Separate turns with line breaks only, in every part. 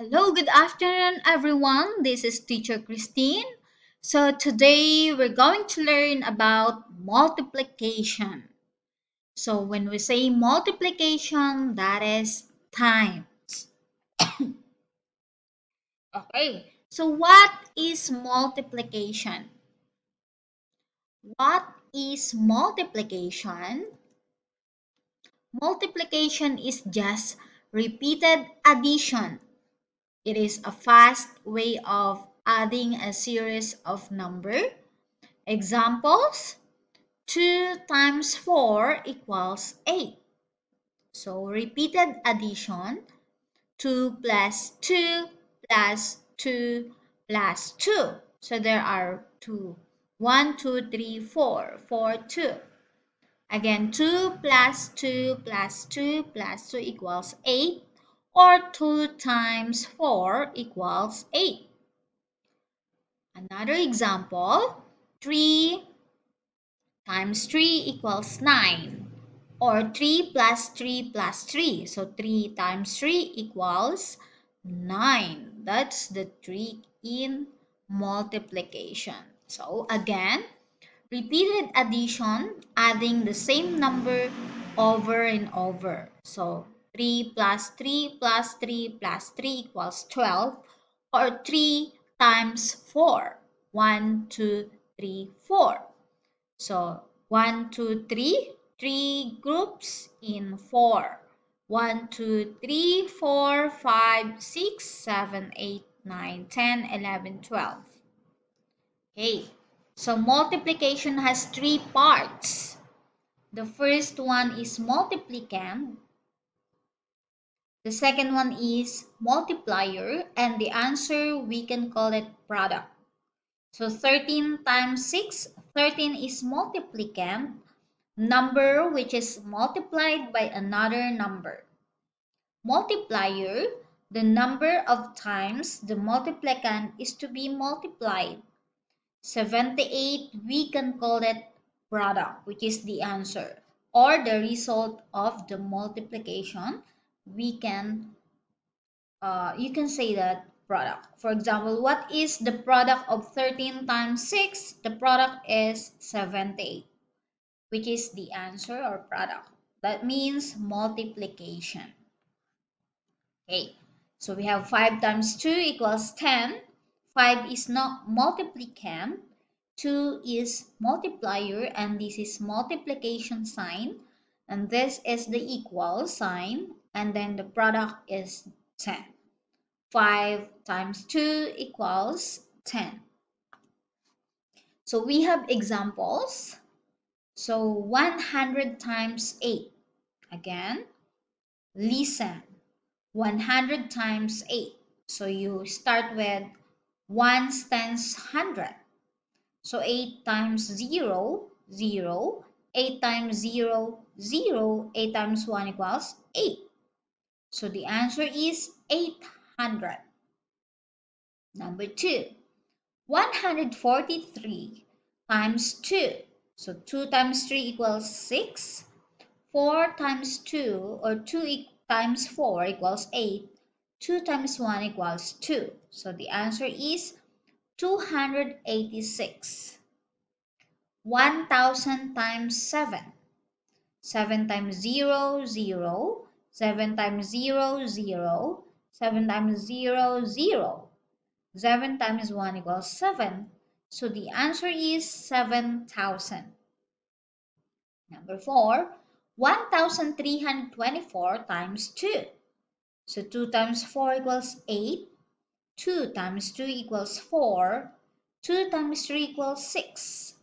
Hello, good afternoon, everyone. This is Teacher Christine. So, today we're going to learn about multiplication. So, when we say multiplication, that is times. okay, so what is multiplication? What is multiplication? Multiplication is just repeated addition it is a fast way of adding a series of number. Examples 2 times 4 equals 8. So repeated addition 2 plus 2 plus 2 plus 2. So there are 2. 1, 2, 3, 4. 4, 2. Again 2 plus 2 plus 2 plus 2 equals 8 or 2 times 4 equals 8. Another example, 3 times 3 equals 9 or 3 plus 3 plus 3. So 3 times 3 equals 9. That's the trick in multiplication. So again, repeated addition, adding the same number over and over. So 3 plus 3 plus 3 plus 3 equals 12 or 3 times 4. 1, 2, 3, 4. So 1, 2, 3, 3 groups in 4. 1, 2, 3, 4, 5, 6, 7, 8, 9, 10, 11, 12. Okay, so multiplication has three parts. The first one is multiplicand, the second one is multiplier and the answer we can call it product. So 13 times 6, 13 is multiplicand, number which is multiplied by another number. Multiplier, the number of times the multiplicand is to be multiplied. 78, we can call it product, which is the answer, or the result of the multiplication we can uh, you can say that product. For example what is the product of 13 times 6 the product is 78 which is the answer or product. That means multiplication. Okay so we have 5 times 2 equals 10 5 is not multiplicand. 2 is multiplier and this is multiplication sign and this is the equal sign and then the product is 10. 5 times 2 equals 10. So we have examples. So 100 times 8. Again, listen. 100 times 8. So you start with 1 stands 100. So 8 times 0, 0. 8 times 0, 0. 8 times 1 equals 8. So the answer is 800. Number 2. 143 times 2. So 2 times 3 equals 6. 4 times 2 or 2 times 4 equals 8. 2 times 1 equals 2. So the answer is 286. 1000 times 7. 7 times 0, 0. 7 times 0, 0. 7 times 0, 0. 7 times 1 equals 7. So the answer is 7,000. Number 4, 1,324 times 2. So 2 times 4 equals 8. 2 times 2 equals 4. 2 times 3 equals 6.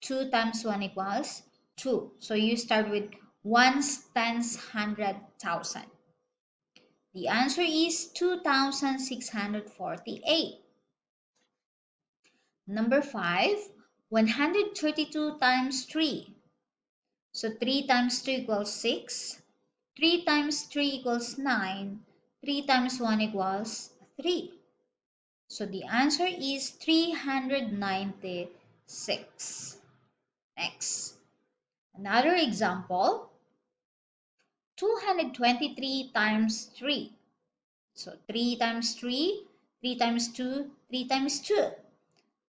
2 times 1 equals 2. So you start with ones times 100,000. The answer is 2,648. Number 5, 132 times 3. So 3 times 2 equals 6. 3 times 3 equals 9. 3 times 1 equals 3. So the answer is 396. Next. Another example, 223 times 3. So 3 times 3, 3 times 2, 3 times 2.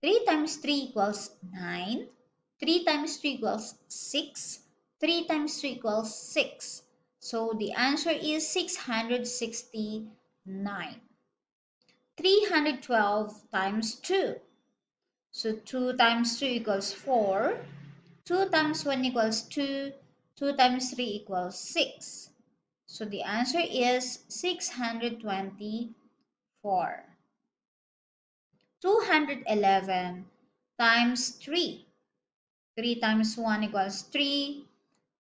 3 times 3 equals 9. 3 times 3 equals 6. 3 times 3 equals 6. So the answer is 669. 312 times 2. So 2 times 2 equals 4. 2 times 1 equals 2. 2 times 3 equals 6. So the answer is 624. 211 times 3. 3 times 1 equals 3.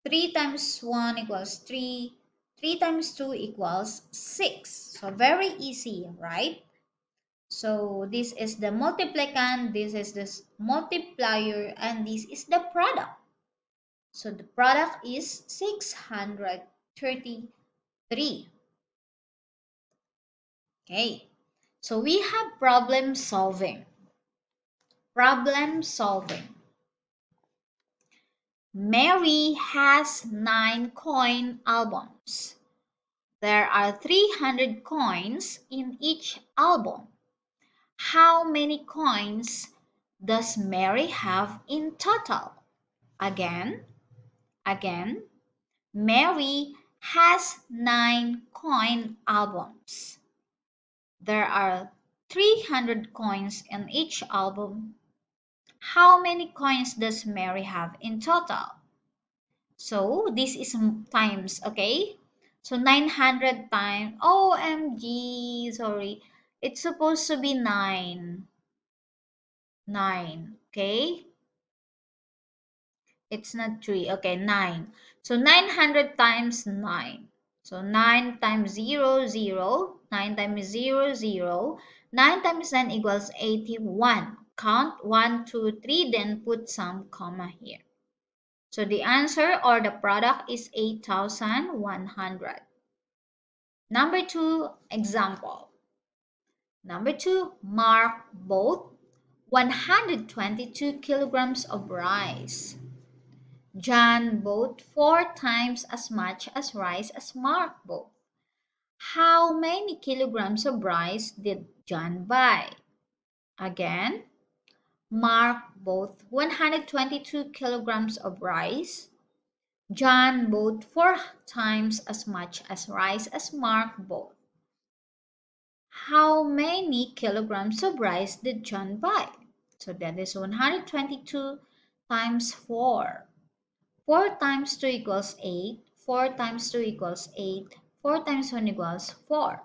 3 times 1 equals 3. 3 times 2 equals 6. So very easy, right? So this is the multiplicand, this is the multiplier, and this is the product. So the product is 633. Okay, so we have problem solving. Problem solving. Mary has nine coin albums. There are 300 coins in each album. How many coins does Mary have in total? Again, again, Mary has nine coin albums. There are 300 coins in each album. How many coins does Mary have in total? So this is times, okay? So 900 times, OMG, sorry. It's supposed to be 9. 9, okay? It's not 3, okay, 9. So 900 times 9. So 9 times 0, 0. 9 times 0, 0. 9 times 9 equals 81. Count 1, 2, 3, then put some comma here. So the answer or the product is 8,100. Number 2, example. Number 2, mark both 122 kilograms of rice. John bought four times as much as rice as Mark bought. How many kilograms of rice did John buy? Again, Mark bought 122 kilograms of rice. John bought four times as much as rice as Mark bought. How many kilograms of rice did John buy? So that is 122 times 4. 4 times 2 equals 8. 4 times 2 equals 8. 4 times 1 equals 4.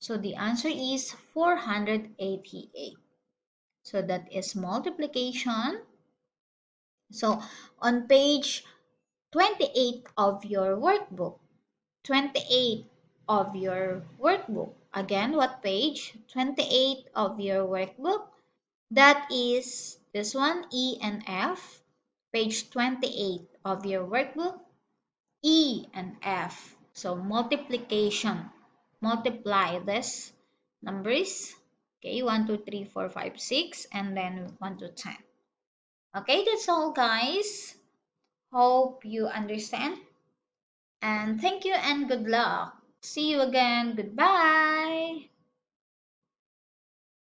So the answer is 488. So that is multiplication. So on page 28 of your workbook, 28 of your workbook. Again, what page? 28 of your workbook. That is this one, E and F. Page 28 of your workbook, E and F. So multiplication. Multiply this numbers Okay, 1, 2, 3, 4, 5, 6, and then 1 to 10. Okay, that's all guys. Hope you understand. And thank you and good luck. See you again. Goodbye.